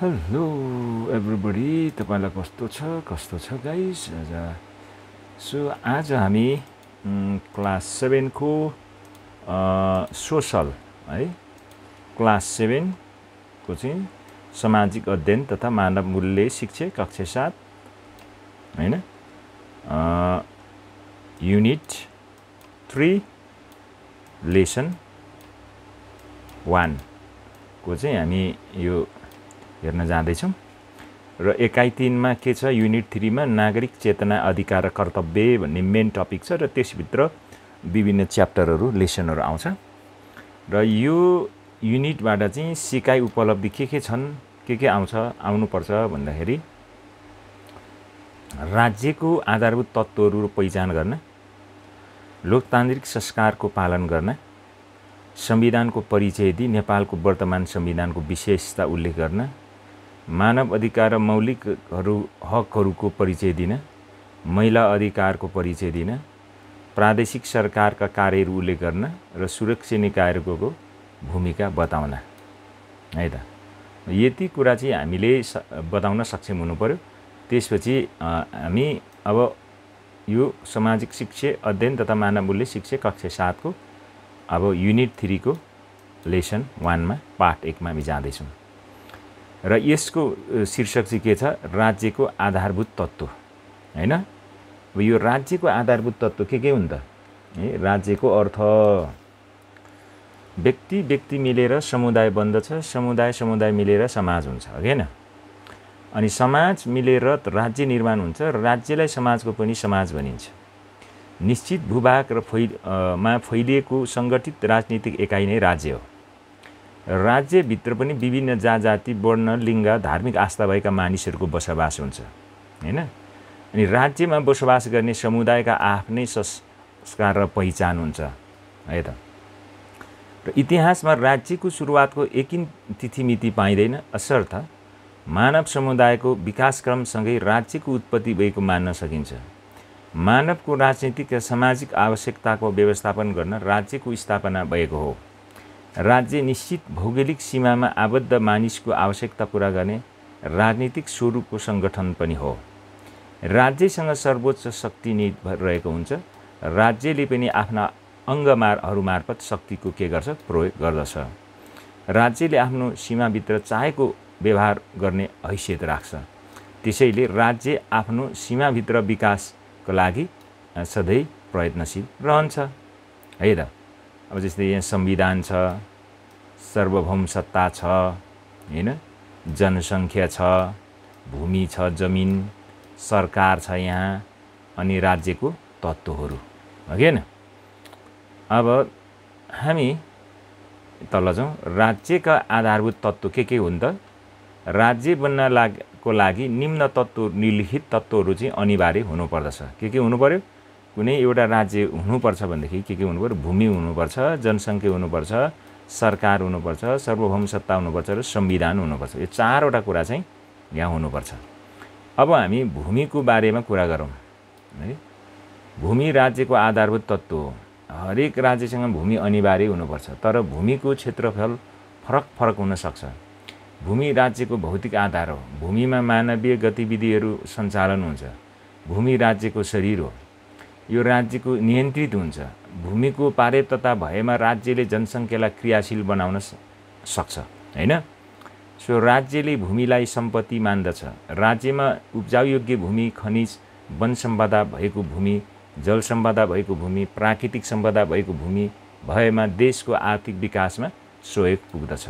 Hello everybody तपाईँलाई कस्तो छ? कस्तो छ गाइस आज सो आज हामी क्लास सेभेनको सोसल है? क्लास सेभेनको चाहिँ सामाजिक अध्ययन तथा मानव मूल्य शिक्षा कक्षा सात होइन? युनिट थ्री लेसन वानको चाहिँ हामी यो हेर्न जाँदैछौँ। र एकाइ तिनमा के छ? युनिट थ्रीमा नागरिक चेतना अधिकार र कर्तव्य भन्ने मेन टपिक छ र त्यसभित्र विभिन्न च्याप्टरहरू लेसनहरू आउँछ। र यो युनिटबाट चाहिँ सिकाइ उपलब्धि के के छन्? के के आउँछ? आउनुपर्छ भन्दाखेरि राज्यको आधारभूत तत्त्वहरू पहिचान गर्न लोकतान्त्रिक संस्कारको पालन गर्न संविधानको परिचय दिई नेपालको वर्तमान संविधानको विशेषता उल्लेख गर्न मानव अधिकार र मौलिकहरू हकहरूको परिचय दिन महिला अधिकारको परिचय दिन प्रादेशिक सरकारका कार्यहरू उल्लेख गर्न र सुरक्षा निकायहरूको भूमिका बताउन। है त? यति कुरा चाहिँ हामीले बताउन सक्षम हुनु पऱ्यो त्यसपछि हामी अब यो सामाजिक शिक्षा अध्ययन तथा मानव मूल्य शिक्षा कक्षा सातको अब युनिट थ्रीको लेसन वानमा पाठ एकमा हामी जाँदैछौँ। र यसको शीर्षक चाहिँ के छ? राज्यको आधारभूत तत्त्व होइन? अब यो राज्यको आधारभूत तत्त्व के के हुन् त? है राज्यको अर्थ। व्यक्ति व्यक्ति मिलेर समुदाय बन्दछ समुदाय समुदाय मिलेर समाज हुन्छ होइन? अनि समाज मिलेर राज्य निर्माण हुन्छ राज्यलाई समाजको पनि समाज भनिन्छ। निश्चित भूभाग र फै मा फैलिएको सङ्गठित राजनीतिक एकाइ नै राज्य हो। राज्यभित्र पनि विभिन्न जात जाति वर्ण लिङ्ग धार्मिक आस्था भएका मानिसहरूको बसोबास हुन्छ होइन? अनि राज्यमा बसोबास गर्ने समुदायका आफ्नै संस्कार र पहिचान हुन्छ है त? र इतिहासमा राज्यको सुरुवातको एकिन तिथिमिति पाइँदैन असर्थ। मानव समुदायको विकासक्रमसँगै राज्यको उत्पत्ति भएको मान्न सकिन्छ। मानवको राजनीतिक र सामाजिक आवश्यकताको व्यवस्थापन गर्न राज्यको स्थापना भएको हो। राज्य निश्चित भौगोलिक सीमामा आबद्ध मानिसको आवश्यकता पुरा गर्ने राजनीतिक स्वरूपको सङ्गठन पनि हो। राज्यसँग सर्वोच्च शक्ति निर्भर रहेको हुन्छ। राज्यले पनि आफ्ना अङ्गमारहरू मार्फत शक्तिको के गर्छ? प्रयोग गर्दछ। राज्यले आफ्नो सीमाभित्र चाहेको व्यवहार गर्ने हैसियत राख्छ। त्यसैले राज्य आफ्नो सीमाभित्र विकासको लागि सधैँ प्रयत्नशील रहन्छ। है त? अब जस्तै यहाँ संविधान छ सार्वभौम सत्ता छ होइन? जनसङ्ख्या छ भूमि छ जमिन सरकार छ यहाँ अनि राज्यको तत्त्वहरू हो कि होइन अब हामी तल जाउँ। राज्यका आधारभूत तत्त्व के के हुन् त? राज्य बन्न लागको लागि निम्न तत्त्व निलिखित तत्त्वहरू चाहिँ अनिवार्य हुनुपर्दछ के के हुनु पऱ्यो कुनै एउटा राज्य हुनुपर्छ भनेदेखि के के हुनु पऱ्यो भूमि हुनुपर्छ जनसङ्ख्या हुनुपर्छ सरकार हुनुपर्छ सार्वभौम सत्ता हुनुपर्छ र संविधान हुनुपर्छ। यो चारवटा कुरा चाहिँ यहाँ हुनुपर्छ। अब हामी भूमिको बारेमा कुरा गरौँ। है? भूमि राज्यको आधारभूत तत्त्व हो। हरेक राज्यसँग भूमि अनिवार्य हुनुपर्छ तर भूमिको क्षेत्रफल फरक फरक हुनसक्छ। भूमि राज्यको भौतिक आधार हो। भूमिमा मानवीय गतिविधिहरू सञ्चालन हुन्छ। भूमि राज्यको शरीर हो। यो राज्यको नियन्त्रित हुन्छ। भूमिको पार्याप्तता भएमा राज्यले जनसङ्ख्यालाई क्रियाशील बनाउन सक्छ होइन? सो राज्यले भूमिलाई सम्पत्ति मान्दछ। राज्यमा उब्जाउयोग्य भूमि खनिज वन सम्पदा भएको भूमि जल सम्पदा भएको भूमि प्राकृतिक सम्पदा भएको भूमि भएमा देशको आर्थिक विकासमा सहयोग पुग्दछ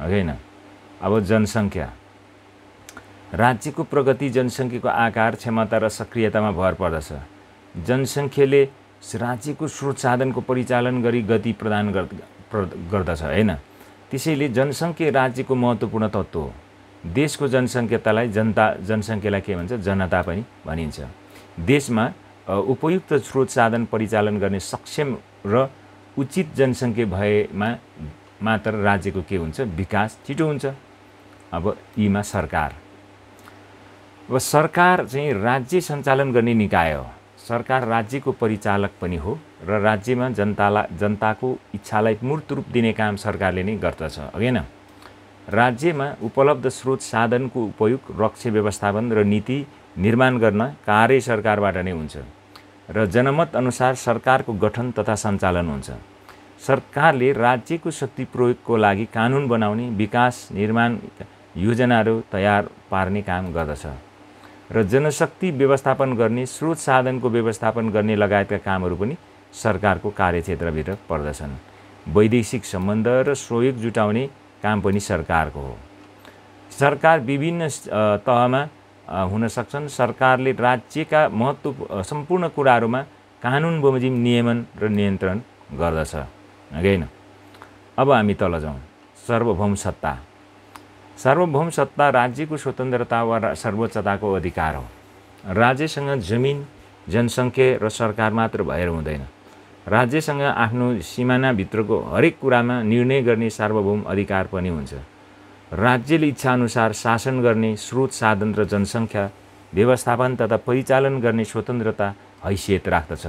होइन अब जनसङ्ख्या। राज्यको प्रगति जनसङ्ख्याको आकार क्षमता र सक्रियतामा भर पर्दछ। जनसङ्ख्याले राज्यको स्रोत साधनको परिचालन गरी गति प्रदान गर्द प्र- गर्दछ होइन? त्यसैले जनसङ्ख्या राज्यको महत्त्वपूर्ण तत्त्व हो। देशको जनसङ्ख्यातालाई जनता जनसङ्ख्यालाई के भन्छ? जनता पनि भनिन्छ। देशमा उपयुक्त स्रोत साधन परिचालन गर्ने सक्षम र उचित जनसङ्ख्या भएमा मात्र राज्यको के हुन्छ? विकास छिटो हुन्छ। अब यीमा सरकार। अब सरकार चाहिँ राज्य सञ्चालन गर्ने निकाय हो। सरकार राज्यको परिचालक पनि हो र राज्यमा जनतालाई जनताको इच्छालाई मूर्त रूप दिने काम सरकारले नै गर्दछ होइन? राज्यमा उपलब्ध स्रोत साधनको उपयोग रक्ष व्यवस्थापन र नीति निर्माण गर्न कार्य सरकारबाट नै हुन्छ र जनमत अनुसार सरकारको गठन तथा सञ्चालन हुन्छ। सरकारले राज्यको शक्ति प्रयोगको लागि कानुन बनाउने विकास निर्माण योजनाहरू तयार पार्ने काम गर्दछ। र जनशक्ति व्यवस्थापन गर्ने स्रोत साधनको व्यवस्थापन गर्ने लगायतका कामहरू पनि सरकारको कार्यक्षेत्रभित्र पर्दछन्। वैदेशिक सम्बन्ध र सहयोग जुटाउने काम पनि सरकारको हो। सरकार विभिन्न तहमा हुन सक्छन्। सरकारले राज्यका महत्त्व सम्पूर्ण कुराहरूमा कानुन बमोजिम नियमन र नियन्त्रण गर्दछ। होइन अब हामी तल जाउँ। सार्वभौम सत्ता। सार्वभौम सत्ता राज्यको स्वतन्त्रता वा सर्वोच्चताको अधिकार हो। राज्यसँग जमिन जनसङ्ख्या र सरकार मात्र भएर हुँदैन। राज्यसँग आफ्नो सिमानाभित्रको हरेक कुरामा निर्णय गर्ने सार्वभौम अधिकार पनि हुन्छ। राज्यले इच्छाअनुसार शासन गर्ने स्रोत साधन र जनसङ्ख्या व्यवस्थापन तथा परिचालन गर्ने स्वतन्त्रता हैसियत राख्दछ।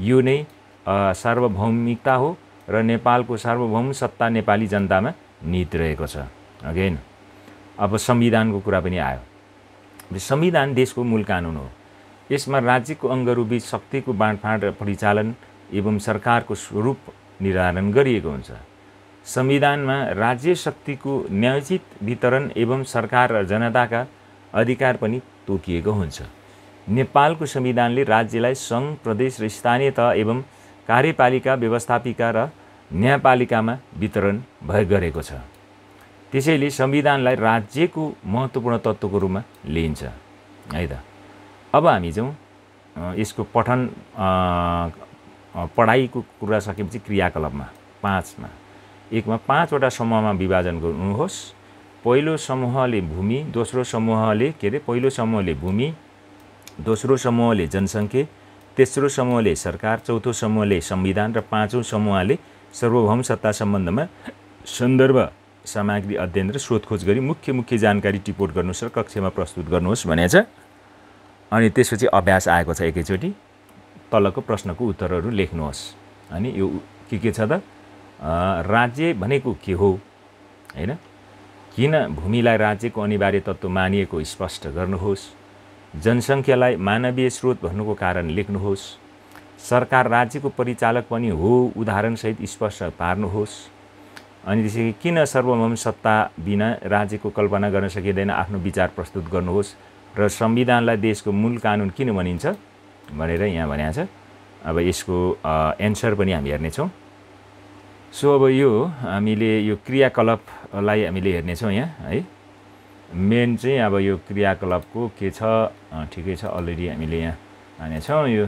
यो नै सार्वभौमिकता हो र नेपालको सार्वभौम सत्ता नेपाली जनतामा निहित रहेको छ। होइन अब संविधानको कुरा पनि आयो। संविधान देशको मूल कानुन हो। यसमा राज्यको अङ्गरूपी शक्तिको बाँडफाँड र परिचालन एवं सरकारको स्वरूप निर्धारण गरिएको हुन्छ। संविधानमा राज्य शक्तिको न्यायोचित वितरण एवं सरकार र जनताका अधिकार पनि तोकिएको हुन्छ। नेपालको संविधानले राज्यलाई सङ्घ प्रदेश र स्थानीय तह एवं कार्यपालिका व्यवस्थापिका र न्यायपालिकामा वितरण भए गरेको छ। त्यसैले संविधानलाई राज्यको महत्त्वपूर्ण तत्त्वको रूपमा लिइन्छ। है त? अब हामी जाउँ यसको पठन पढाइको कुरा सकेपछि क्रियाकलापमा पाँचमा। एकमा पाँचवटा समूहमा विभाजन गर्नुहोस्। पहिलो समूहले भूमि दोस्रो समूहले के अरे? पहिलो समूहले भूमि दोस्रो समूहले जनसङ्ख्या तेस्रो समूहले सरकार चौथो समूहले संविधान र पाँचौँ समूहले सार्वभौम सत्ता सम्बन्धमा सन्दर्भ सामग्री अध्ययन र सोधखोज गरी मुख्य मुख्य जानकारी टिपोट गर्नुहोस् र कक्षामा प्रस्तुत गर्नुहोस् भनेको छ अनि त्यसपछि अभ्यास आएको छ एकैचोटि तलको प्रश्नको उत्तरहरू लेख्नुहोस्। अनि यो के के छ त? राज्य भनेको के हो? होइन? किन भूमिलाई राज्यको अनिवार्य तत्त्व मानिएको स्पष्ट गर्नुहोस्। जनसङ्ख्यालाई मानवीय स्रोत भन्नुको कारण लेख्नुहोस्। सरकार राज्यको परिचालक पनि हो उदाहरणसहित स्पष्ट पार्नुहोस्। अनि त्यसै किन सार्वभौम सत्ता बिना राज्यको कल्पना गर्न सकिँदैन आफ्नो विचार प्रस्तुत गर्नुहोस् र संविधानलाई देशको मूल कानुन किन भनिन्छ भनेर यहाँ भनेको छ। अब यसको एन्सर पनि हामी हेर्नेछौँ। सो अब यो हामीले यो क्रियाकलापलाई हामीले हेर्नेछौँ यहाँ है। मेन चाहिँ अब यो क्रियाकलापको के छ? ठिकै छ अलरेडी हामीले यहाँ हानेछौँ यो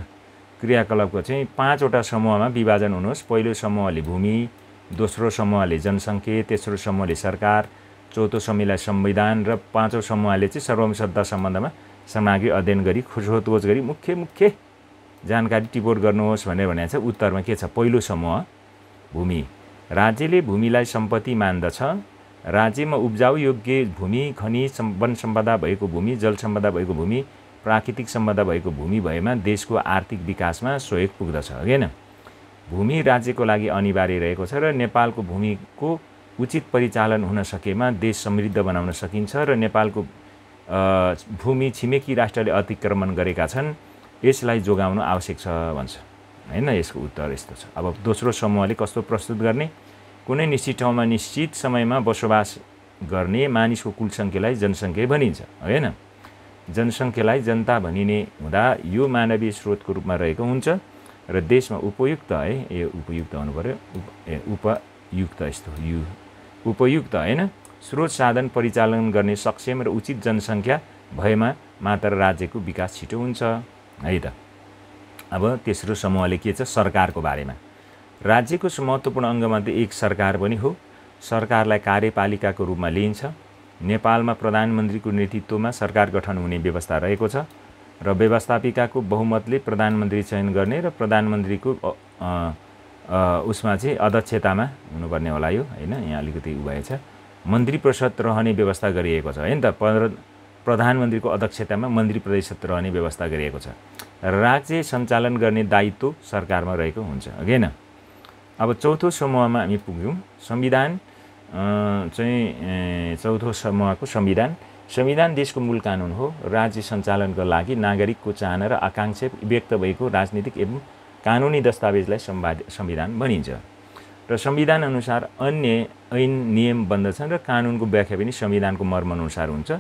क्रियाकलापको चाहिँ पाँचवटा समूहमा विभाजन हुनुहोस्। पहिलो समूहले भूमि दोस्रो समूहले जनसङ्ख्या तेस्रो समूहले सरकार चौथो समूहलाई संविधान र पाँचौँ समूहले चाहिँ सर्वम सत्ता सम्बन्धमा सामग्री अध्ययन गरी खोजखोज गरी मुख्य मुख्य जानकारी टिपोट गर्नुहोस् भनेर भनेको छ। उत्तरमा के छ? पहिलो समूह भूमि। राज्यले भूमिलाई सम्पत्ति मान्दछ। राज्यमा उब्जाउ योग्य भूमि खनिज वन सम्पदा भएको भूमि जल सम्पदा भएको भूमि प्राकृतिक सम्पदा भएको भूमि भएमा देशको आर्थिक विकासमा सहयोग पुग्दछ। होइन भूमि राज्यको लागि अनिवार्य रहेको छ र नेपालको भूमिको उचित परिचालन हुन सकेमा देश समृद्ध बनाउन सकिन्छ र नेपालको भूमि छिमेकी राष्ट्रले अतिक्रमण गरेका छन् यसलाई जोगाउनु आवश्यक छ भन्छ। होइन? यसको उत्तर यस्तो छ। अब दोस्रो समूहले कस्तो प्रस्तुत गर्ने? कुनै निश्चित ठाउँमा निश्चित समयमा बसोबास गर्ने मानिसको कुल सङ्ख्यालाई जनसङ्ख्या भनिन्छ। होइन? जनसङ्ख्यालाई जनता भनिने हुँदा यो मानवीय स्रोतको रूपमा रहेको हुन्छ। र देशमा उपयुक्त है यो उपयुक्त हुनु पऱ्यो उप उपयुक्त यस्तो यु उपयुक्त होइन स्रोत साधन परिचालन गर्ने सक्षम र उचित जनसङ्ख्या भएमा मात्र राज्यको विकास छिटो हुन्छ है त अब तेस्रो समूहले के छ सरकारको बारेमा राज्यको महत्त्वपूर्ण अङ्गमध्ये एक सरकार पनि हो सरकारलाई कार्यपालिकाको रूपमा लिइन्छ नेपालमा प्रधानमन्त्रीको नेतृत्वमा सरकार गठन हुने व्यवस्था रहेको छ र व्यवस्थापिकाको बहुमतले प्रधानमन्त्री चयन गर्ने र प्रधानमन्त्रीको उसमा चाहिँ अध्यक्षतामा हुनुपर्ने होला यो होइन? यहाँ अलिकति उ भएछ मन्त्री परिषद रहने व्यवस्था गरिएको छ होइन त? प्रधानमन्त्रीको अध्यक्षतामा मन्त्री परिषद रहने व्यवस्था गरिएको छ। राज्य सञ्चालन गर्ने दायित्व सरकारमा रहेको हुन्छ होइन अब चौथो समूहमा हामी पुग्यौँ। संविधान चाहिँ चौथो समूहको संविधान। संविधान देशको मूल कानुन हो। राज्य सञ्चालनको लागि नागरिकको चाहना र आकाङ्क्षा व्यक्त भएको राजनीतिक एवं कानुनी दस्तावेजलाई संविधान भनिन्छ। र संविधान अनुसार अन्य ऐन नियम बन्दछन् र कानुनको व्याख्या पनि संविधानको मर्मअनुसार हुन्छ।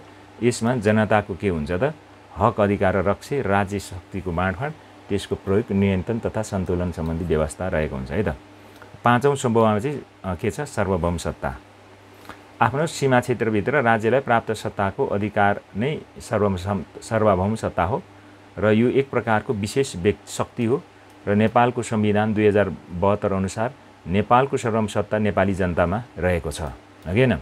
यसमा जनताको के हुन्छ त? हक अधिकार र रक्से राज्य शक्तिको बाँडफाँड त्यसको प्रयोग नियन्त्रण तथा सन्तुलन सम्बन्धी व्यवस्था रहेको हुन्छ है त। पाँचौँ सम्भवमा चाहिँ के छ? सार्वभौम सत्ता। आफ्नो सीमा क्षेत्रभित्र राज्यलाई प्राप्त सत्ताको अधिकार नै सर्व सार्वभौम सत्ता हो र यो एक प्रकारको विशेष व्यक्ति शक्ति हो र नेपालको संविधान दुई हजार बहत्तर अनुसार नेपालको सर्वम सत्ता नेपाली जनतामा रहेको छ। होइन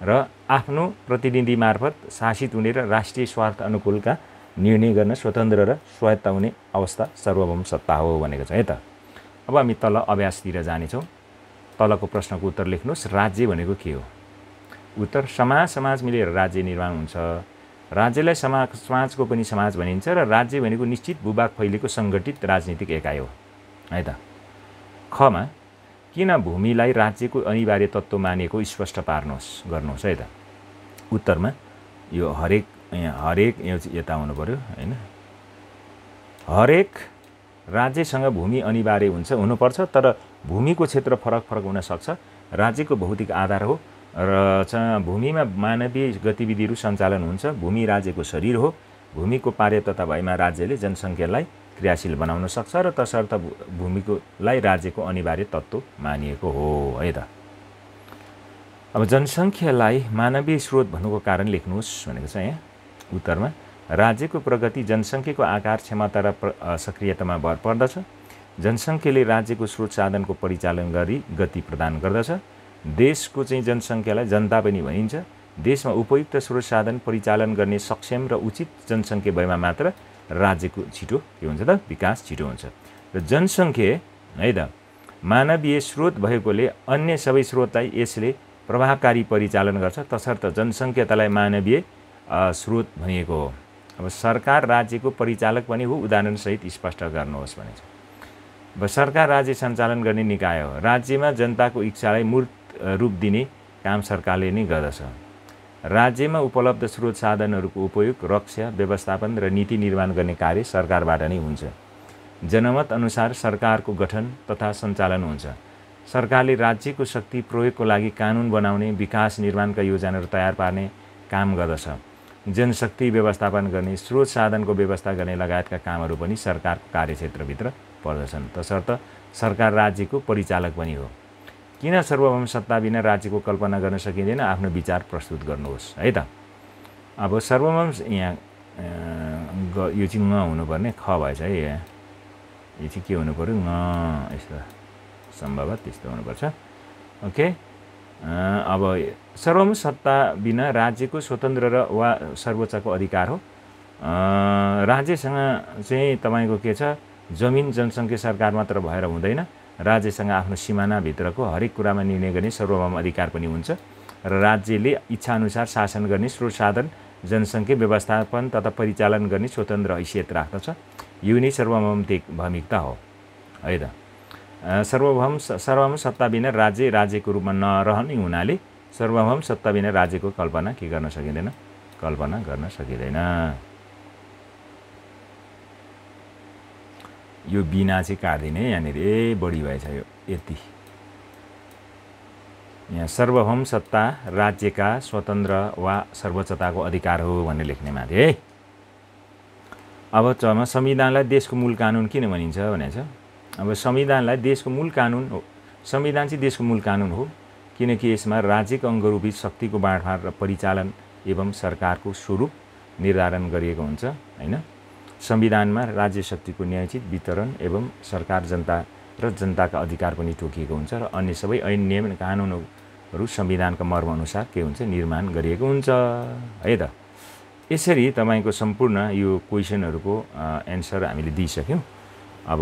र आफ्नो प्रतिनिधि मार्फत शासित हुने र राष्ट्रिय स्वार्थ अनुकूलका निर्णय गर्न स्वतन्त्र र स्वायत्त हुने अवस्था सार्वभौम सत्ता हो भनेको छ है त। अब हामी तल अभ्यासतिर जानेछौँ। तलको प्रश्नको उत्तर लेख्नुहोस्। राज्य भनेको के हो? उत्तर समाज समाज मिलेर राज्य निर्माण हुन्छ। राज्यलाई समाज समाजको पनि समाज भनिन्छ र राज्य भनेको निश्चित भूभाग फैलिएको सङ्गठित राजनीतिक एकाइ हो। है त? खमा किन भूमिलाई राज्यको अनिवार्य तत्त्व मानिएको स्पष्ट पार्नुहोस् गर्नुहोस् है त? उत्तरमा यो हरेक हरेक यता हुनु पऱ्यो होइन? हरेक राज्यसँग भूमि अनिवार्य हुन्छ हुनुपर्छ तर भूमिको क्षेत्र फरक फरक हुनसक्छ राज्यको भौतिक आधार हो र चाहिँ भूमिमा मानवीय गतिविधिहरू सञ्चालन हुन्छ। भूमि राज्यको शरीर हो। भूमिको पार्यप्तता भएमा राज्यले जनसङ्ख्यालाई क्रियाशील बनाउन सक्छ र तसर्थ भूमिकोलाई राज्यको अनिवार्य तत्त्व मानिएको हो है त। अब जनसङ्ख्यालाई मानवीय स्रोत भन्नुको कारण लेख्नुहोस् भनेको छ यहाँ। उत्तरमा राज्यको प्रगति जनसङ्ख्याको आकार क्षमता र सक्रियतामा भर पर्दछ। जनसङ्ख्याले राज्यको स्रोत साधनको परिचालन गरी गति प्रदान गर्दछ। देशको चाहिँ जनसङ्ख्यालाई जनता पनि भनिन्छ। देशमा उपयुक्त स्रोत साधन परिचालन गर्ने सक्षम र उचित जनसङ्ख्या भएमा मात्र राज्यको छिटो के हुन्छ त? विकास छिटो हुन्छ। र जनसङ्ख्या है त मानवीय स्रोत भएकोले अन्य सबै स्रोतलाई यसले प्रभावकारी परिचालन गर्छ। तसर्थ जनसङ्ख्यातालाई मानवीय स्रोत भनिएको हो। अब सरकार राज्यको परिचालक पनि हो। उदाहरणसहित स्पष्ट गर्नुहोस् भने अब सरकार राज्य सञ्चालन गर्ने निकाय हो। राज्यमा जनताको इच्छालाई मूर्त रूप दिने काम सरकारले नै गर्दछ। राज्यमा उपलब्ध स्रोत साधनहरूको उपयोग रक्षा व्यवस्थापन र नीति निर्माण गर्ने कार्य सरकारबाट नै हुन्छ। जनमत अनुसार सरकारको गठन तथा सञ्चालन हुन्छ। सरकारले राज्यको शक्ति प्रयोगको लागि कानुन बनाउने विकास निर्माणका योजनाहरू तयार पार्ने काम गर्दछ। जनशक्ति व्यवस्थापन गर्ने स्रोत साधनको व्यवस्था गर्ने लगायतका कामहरू पनि सरकारको कार्यक्षेत्रभित्र पर्दछन्। तसर्थ सरकार राज्यको परिचालक पनि हो। किन सार्वभौम सत्ता बिना राज्यको कल्पना गर्न सकिँदैन? आफ्नो विचार प्रस्तुत गर्नुहोस् है त? अब सार्वभौम यहाँ यो चाहिँ ङ हुनुपर्ने ख भएछ है यहाँ। यो चाहिँ के हुनु पऱ्यो ङ यस्तो सम्भवत त्यस्तो हुनुपर्छ। ओके? अब सार्वभौम सत्ता बिना राज्यको स्वतन्त्र र वा सर्वोच्चको अधिकार हो। राज्यसँग चाहिँ तपाईँको के छ? जमिन जनसङ्ख्या सरकार मात्र भएर हुँदैन। राज्यसँग आफ्नो सिमानाभित्रको हरेक कुरामा निर्णय गर्ने सार्वभौम अधिकार पनि हुन्छ र राज्यले इच्छाअनुसार शासन गर्ने स्रोत साधन जनसङ्ख्या व्यवस्थापन तथा परिचालन गर्ने स्वतन्त्र हैसियत राख्दछ। यो नै सार्वभौमिक भौमिकता हो। है त? सार्वभौम सार्वभौम सत्ता बिना राज्य राज्यको रूपमा नरहने हुनाले सार्वभौम सत्ता बिना राज्यको कल्पना के गर्न सकिँदैन? कल्पना गर्न सकिँदैन। यो बिना चाहिँ काटिदिने यहाँनिर ए बढी भएछ यो यति। यहाँ सार्वभौम सत्ता राज्यका स्वतन्त्र वा सर्वोच्चताको अधिकार हो भन्ने लेख्ने माथि है? अब चमा संविधानलाई देशको मूल कानुन किन भनिन्छ भनेको छ अब संविधानलाई देशको मूल कानुन हो। संविधान चाहिँ देशको मूल कानुन हो किनकि यसमा राज्यको अङ्गरूपी शक्तिको बाँडफाँड र परिचालन एवं सरकारको स्वरूप निर्धारण गरिएको हुन्छ होइन? संविधानमा राज्य शक्तिको न्यायोचित वितरण एवं सरकार जनता र जनताका अधिकार पनि तोकिएको हुन्छ र अन्य सबै ऐन नियम कानुनहरू संविधानका मर्मअनुसार के हुन्छ निर्माण गरिएको हुन्छ। है त? यसरी तपाईँको सम्पूर्ण यो क्वेसनहरूको एन्सर हामीले दिइसक्यौँ। अब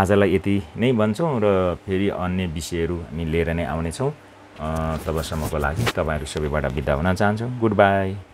आजलाई यति नै भन्छौँ र फेरि अन्य विषयहरू हामी लिएर नै आउनेछौँ। तबसम्मको लागि तपाईँहरू सबैबाट बिदा हुन चाहन्छौँ। Good by.